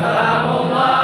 Vamos lá!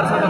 Sabar, sabar.